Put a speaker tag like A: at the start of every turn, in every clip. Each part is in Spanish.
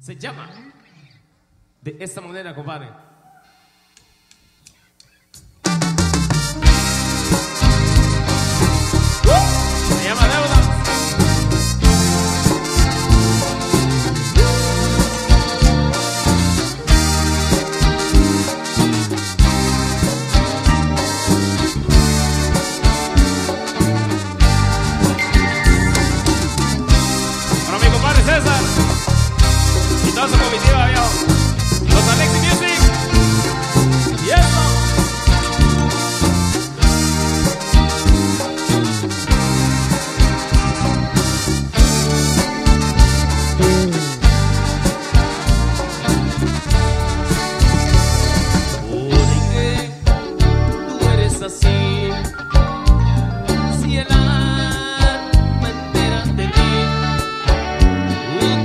A: Se llama de esta manera, compadre.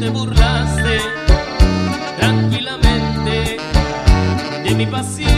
A: te burlaste tranquilamente de mi paciencia.